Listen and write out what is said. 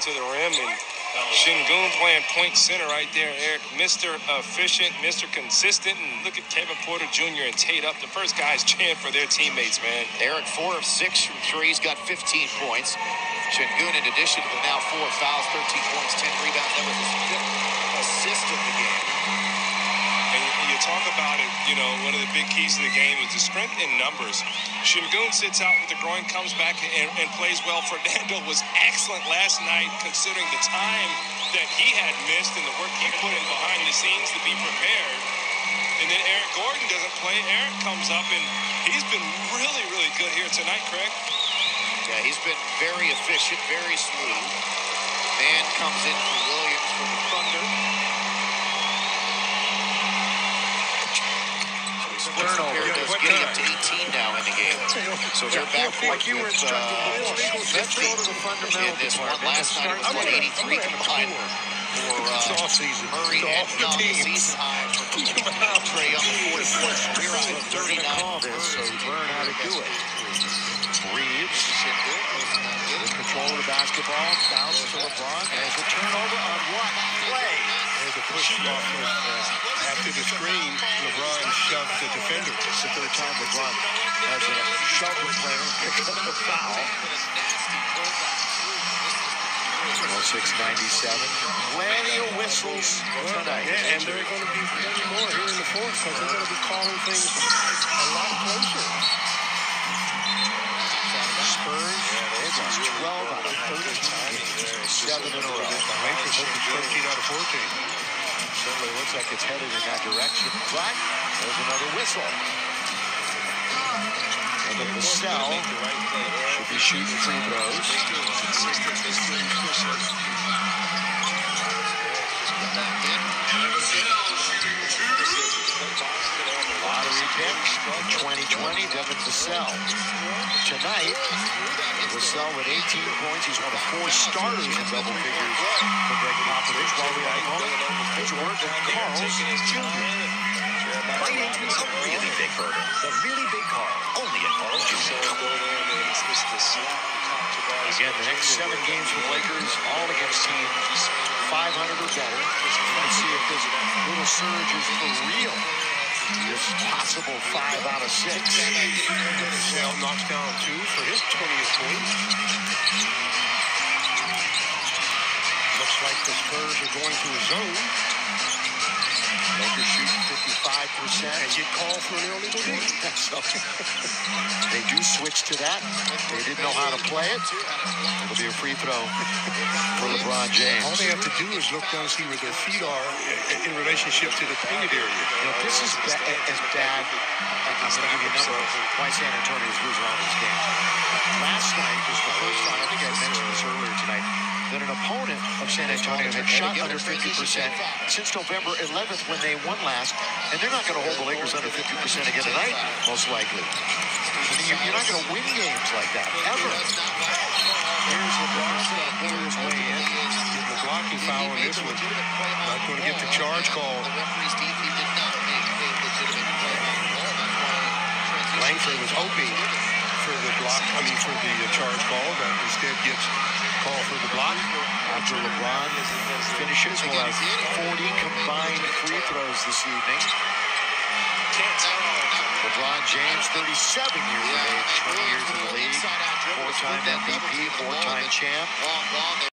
to the rim and Sengun playing point center right there, Eric. Mr. Efficient, Mr. Consistent. And look at Kevin Porter Jr. and Tate up. The first guys chant for their teammates, man. Eric, four of six from three. He's got 15 points. Sengun, in addition to the now four fouls, 13 points, 10 rebounds. That was his fifth about it, you know, one of the big keys to the game is the strength in numbers. Sengun sits out with the groin, comes back and, and plays well. Fernando was excellent last night, considering the time that he had missed and the work he put in behind the scenes to be prepared. And then Eric Gordon doesn't play. Eric comes up and he's been really, really good here tonight, Craig. Yeah, he's been very efficient, very smooth. Man comes in Turnover is getting up to 18 now in the game. So they're back like you were with instructed uh, before. Let's go to the fundamental in this one. Last night it was 183 combined for uh, off season. Murray It's and off the Young. teams. Season high for Trae Young, 44 career high, 39 Call this, so learn how to do it. Reaves with control of the basketball, bounce to LeBron. There's a turnover on what play? There's a push off uh, after the screen. LeBron shoved the defender. It's the third time LeBron has a shove player pick up the foul. 0697. Plenty of whistles tonight. Yeah, and there are going to be plenty more here in the fourth because they're going to be calling things a lot closer. Spurs, it's 12 of 13. Seven in a row. Lakers it's 13 out of 14. Certainly looks like it's headed in that direction. But there's another whistle. And the Vassell should be shooting free throws. 2020, Devin Vassell. Tonight, Vassell with 18 points. He's one of four starters in double figures for Gregg Popovich. While we have a moment, here's word Carl's Jr. Bite into a really big burger. The really big Carl. Only at Carl's Jr. Again, the next seven games for Lakers, all against teams 500 or better. Let's see if this little surge is for real. This possible five out of six. Vassell knocks down two for his 20th point. Looks like the Spurs are going to a zone Lakers shooting 55%. and get called for an illegal game. So they do switch to that. They didn't know how to play it. It'll be a free throw for LeBron James. All they have to do is look down and see where their feet are in relationship to the painted area. You know, this is ba- as bad. I'm going to give you a number of why San Antonio is losing all these games. Last night was the first time, I think I mentioned this earlier tonight, that an opponent of San Antonio had shot under 50% since November 11th when they won last. And they're not going to hold the Lakers under 50% again tonight, most likely. You- You're not going to win games like that, ever. Here's LeBron pulling his way in. Getting the blocking foul on this one. Not going to get the charge call. Langford was hoping for the block, I mean for the uh, charge call, but instead gets called for the block. After LeBron finishes, we'll have 40 combined free throws this evening. LeBron James, 37 years of age, 20 years in the league, four-time MVP, four-time champ.